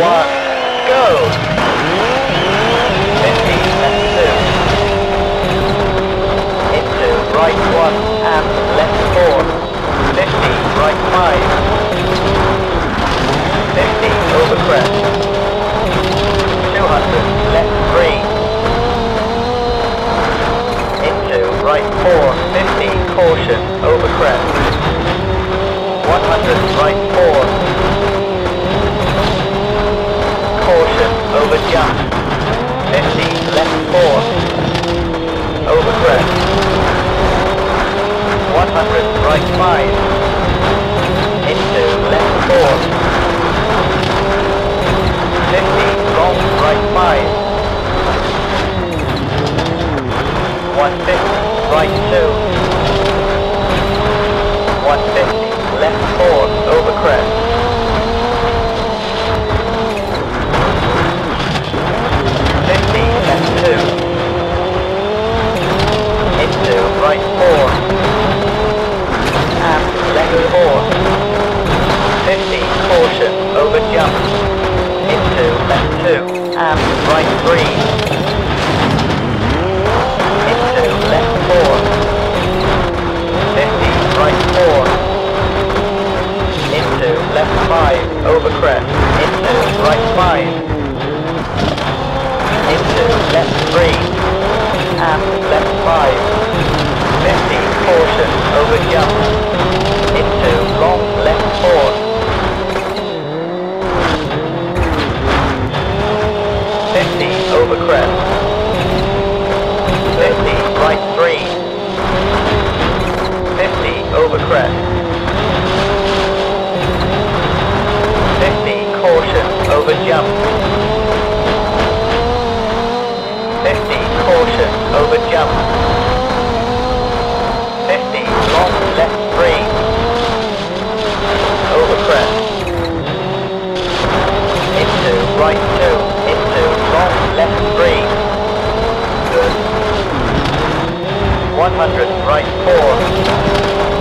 one, go. 50, left two. Into right one and left four. 50, right five. 50, over crest. 200, left three. Into right four. 50, caution, over crest. 100, right four. right 5, into left 4, 50, long right 5, 150, right 2, 150, left 4. And right three. Into left four. 50, right four. Into left five, over crest. Into right five. over crest. 50, right 3. 50, over crest. 50, caution, over jump. 50, caution, over jump. 50, long, left 3. Over crest. Into, right 2 left 3. 100, right 4.